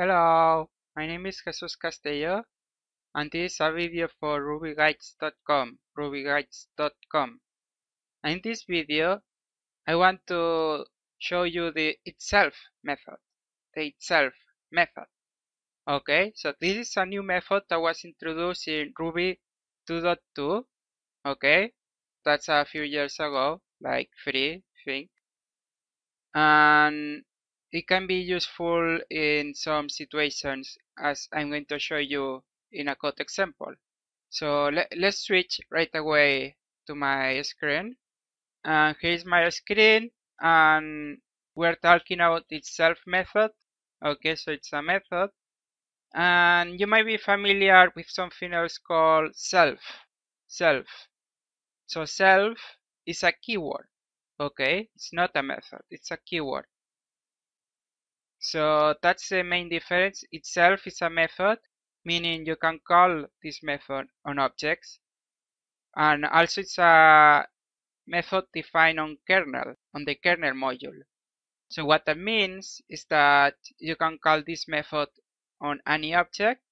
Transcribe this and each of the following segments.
Hello, my name is Jesus Castello and this is a video for rubyguides.com, rubyguides.com. In this video, I want to show you the itself method, the itself method. Okay, so this is a new method that was introduced in Ruby 2.2. Okay, that's a few years ago, like three, I think. And it can be useful in some situations as I'm going to show you in a code example. So let, let's switch right away to my screen. And here's my screen and we're talking about itself method. Okay, so it's a method. And you might be familiar with something else called self. Self. So self is a keyword. Okay, it's not a method, it's a keyword. So that's the main difference. Itself is a method, meaning you can call this method on objects. And also it's a method defined on kernel, on the kernel module. So what that means is that you can call this method on any object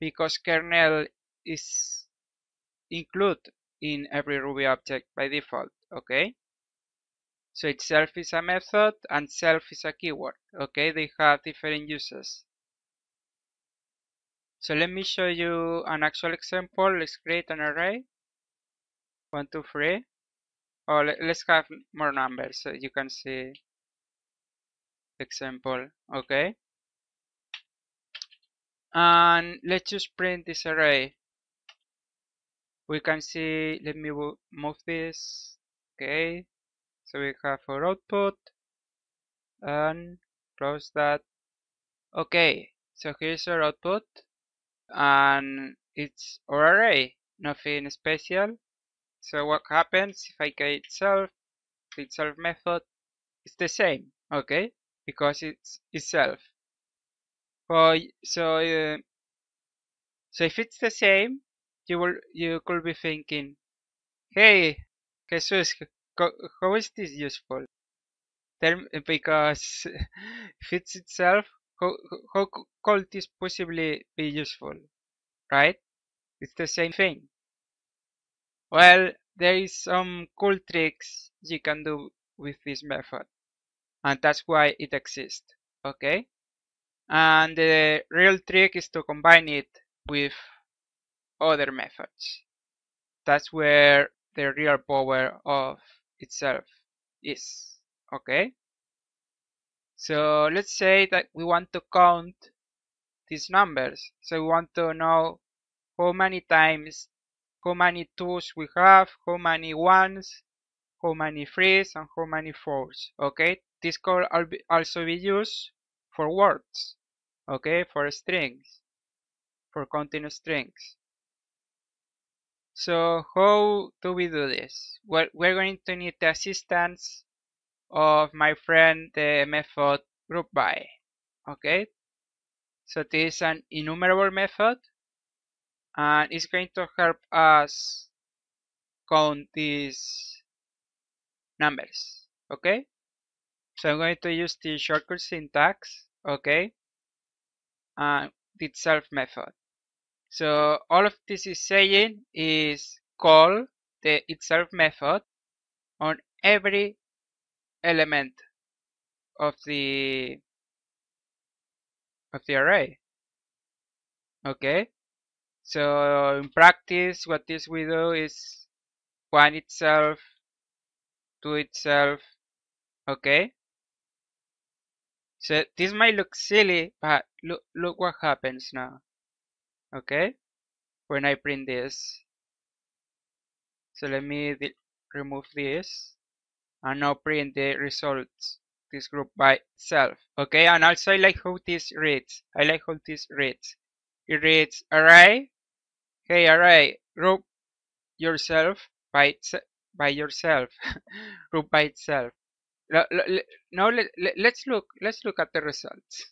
because kernel is included in every Ruby object by default, okay? So itself is a method and self is a keyword. Okay, they have different uses. So let me show you an actual example. Let's create an array. One, two, three. Oh, let's have more numbers so you can see the example. Okay. And let's just print this array. We can see, let me move this. Okay. So we have our output and close that. Okay, so here's our output and it's our array, nothing special. So what happens if I get itself, the itself method is the same, okay, because it's itself. So, so, uh, so if it's the same, you will you could be thinking, hey, Jesus, how is this useful? Tell because fits itself. How, how could this possibly be useful? Right? It's the same thing. Well, there is some cool tricks you can do with this method. And that's why it exists. Okay? And the real trick is to combine it with other methods. That's where the real power of itself. Is okay. So let's say that we want to count these numbers. So we want to know how many times how many twos we have how many ones how many threes and how many fours. Okay? This could also be used for words. Okay? For strings. For counting strings so how do we do this? Well, we're going to need the assistance of my friend the method group by. Okay, so this is an enumerable method and it's going to help us count these numbers. Okay, so I'm going to use the shortcut syntax. Okay, and the itself method. So all of this is saying is call the itself method on every element of the of the array. Okay. So in practice what this we do is one itself, two itself, okay? So this might look silly, but look look what happens now okay when I print this so let me remove this and now print the results this group by itself. Okay and also I like how this reads I like how this reads. It reads array hey array group yourself by by yourself group by itself. Now let, let's look let's look at the results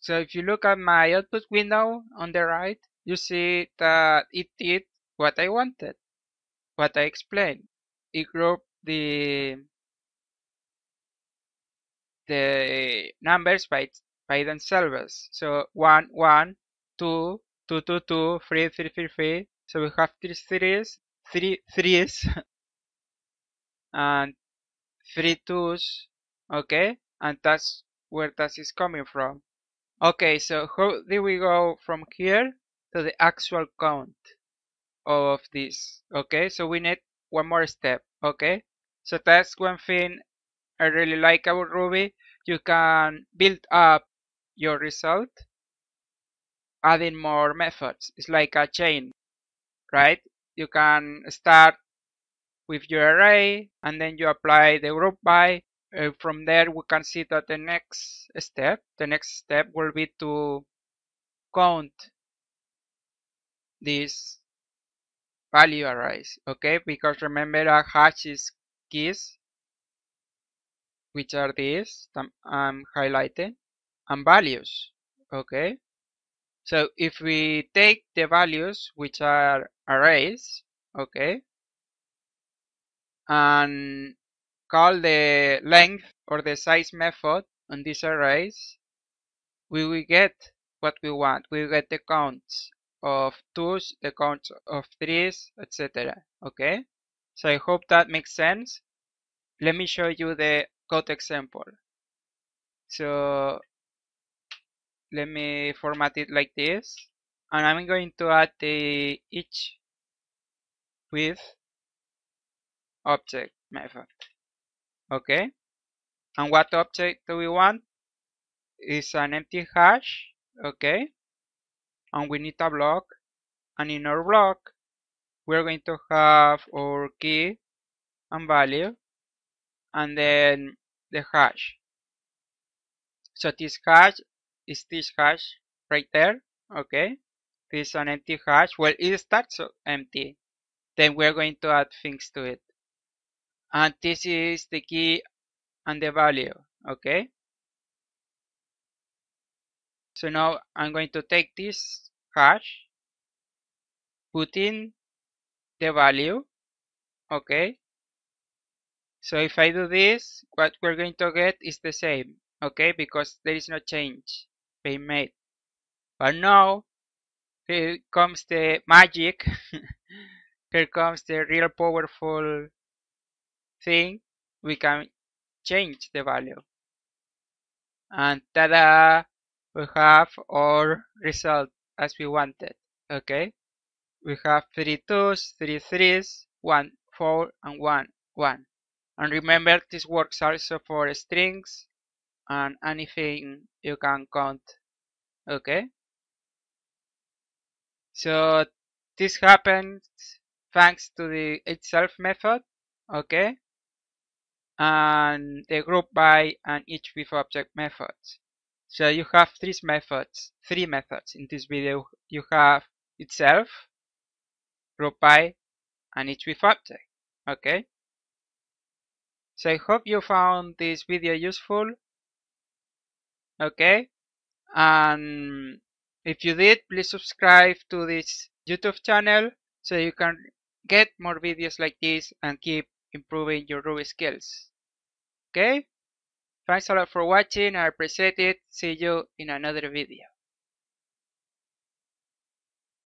so if you look at my output window on the right, you see that it did what I wanted, what I explained. It grouped the the numbers by by themselves. So 1, 1, 2, 2, 2, 2, 3, 3, 3, 3. So we have three threes, three threes, and three twos, okay? And that's where that is coming from. Okay, so how do we go from here to the actual count of this? Okay, so we need one more step, okay? So that's one thing I really like about Ruby. You can build up your result adding more methods. It's like a chain, right? You can start with your array and then you apply the group by uh, from there we can see that the next step the next step will be to count these value arrays okay? Because remember a hash is keys which are these I'm highlighting and values okay? So if we take the values which are arrays okay? And call the length or the size method on these arrays, we will get what we want. We will get the counts of twos, the counts of threes, etc. Okay? So I hope that makes sense. Let me show you the code example. So let me format it like this. And I'm going to add the each with object method okay. And what object do we want? Is an empty hash. Okay. And we need a block. And in our block we're going to have our key and value and then the hash. So this hash is this hash right there. Okay. This is an empty hash. Well it starts empty. Then we're going to add things to it and this is the key and the value okay so now I'm going to take this hash put in the value okay so if I do this what we're going to get is the same okay because there is no change being made. But now here comes the magic here comes the real powerful thing, we can change the value. And tada! We have our result as we wanted. Okay? We have three twos, three threes, one four, and one one. And remember, this works also for strings and anything you can count. Okay? So this happens thanks to the itself method. Okay? And the group by and each with object methods. So you have three methods, three methods in this video. You have itself, group by, and each with object. Okay. So I hope you found this video useful. Okay. And if you did, please subscribe to this YouTube channel so you can get more videos like this and keep improving your Ruby skills. Okay? Thanks a lot for watching. I appreciate it. See you in another video.